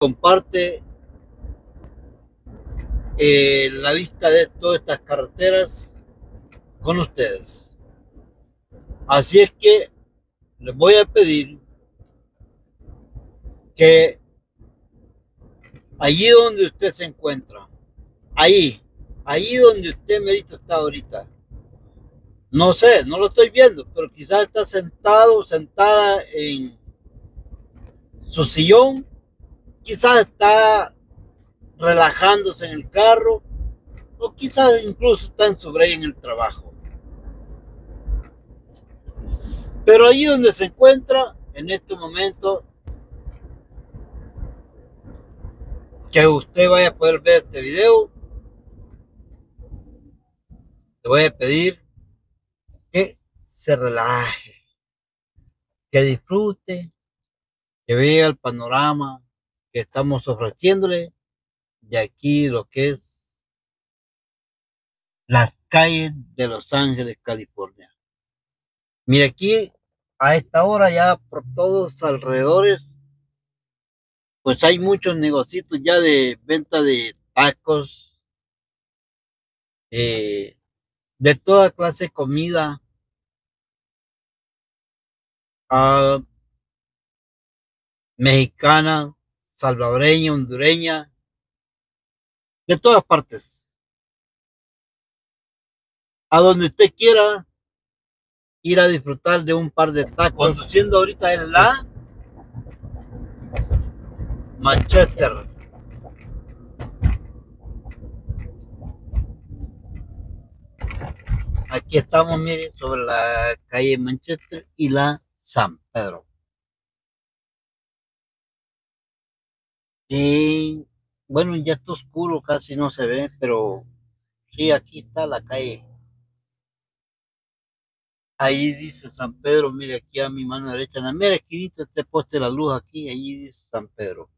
comparte eh, la vista de todas estas carreteras con ustedes. Así es que les voy a pedir que allí donde usted se encuentra, ahí, ahí donde usted merito está ahorita, no sé, no lo estoy viendo, pero quizás está sentado, sentada en su sillón, quizás está relajándose en el carro, o quizás incluso está en su en el trabajo. Pero allí donde se encuentra, en este momento, que usted vaya a poder ver este video, le voy a pedir que se relaje, que disfrute, que vea el panorama que estamos ofreciéndole de aquí lo que es las calles de Los Ángeles, California. Mire aquí, a esta hora ya por todos alrededores, pues hay muchos negocios ya de venta de tacos, eh, de toda clase de comida. Ah, mexicana, salvadoreña, hondureña, de todas partes. A donde usted quiera ir a disfrutar de un par de tacos. Conduciendo ahorita en la Manchester. Aquí estamos, mire, sobre la calle Manchester y la San Pedro. Y bueno, ya está oscuro, casi no se ve, pero sí, aquí está la calle. Ahí dice San Pedro, mire aquí a mi mano derecha, en la mera esquinita este poste la luz aquí, ahí dice San Pedro.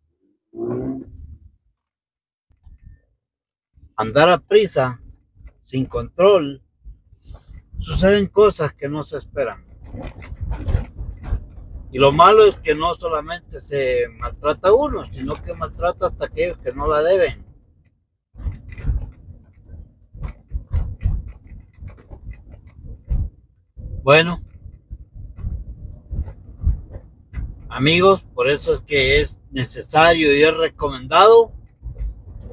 Andar a prisa, sin control, suceden cosas que no se esperan. Y lo malo es que no solamente se maltrata uno, sino que maltrata hasta aquellos que no la deben. Bueno, amigos, por eso es que es necesario y es recomendado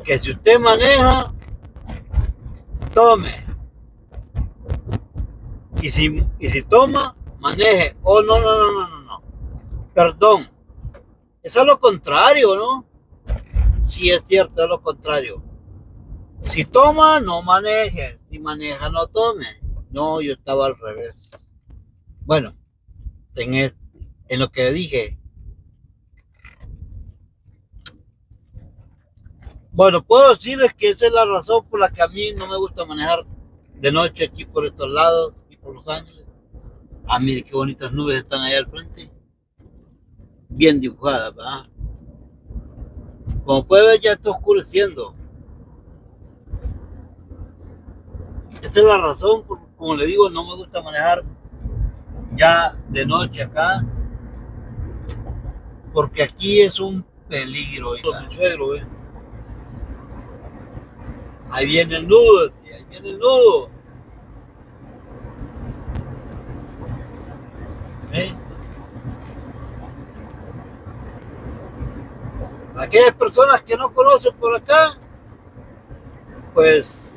que si usted maneja, tome. Y si, y si toma, maneje. Oh, no, no, no, no perdón. Es lo contrario, ¿no? Sí, es cierto, es lo contrario. Si toma, no maneje. Si maneja, no tome. No, yo estaba al revés. Bueno, en, en lo que dije. Bueno, puedo decirles que esa es la razón por la que a mí no me gusta manejar de noche aquí por estos lados, y por Los Ángeles. Ah, mire qué bonitas nubes están ahí al frente bien dibujada, ¿verdad? Como puede ver ya está oscureciendo. Esta es la razón, como le digo, no me gusta manejar ya de noche acá, porque aquí es un peligro. Ahí viene el nudo, ahí viene el nudo. ¿Eh? Aquellas personas que no conocen por acá, pues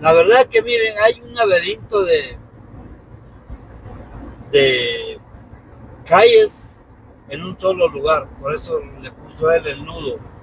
la verdad que miren, hay un laberinto de, de calles en un solo lugar, por eso le puso él el nudo.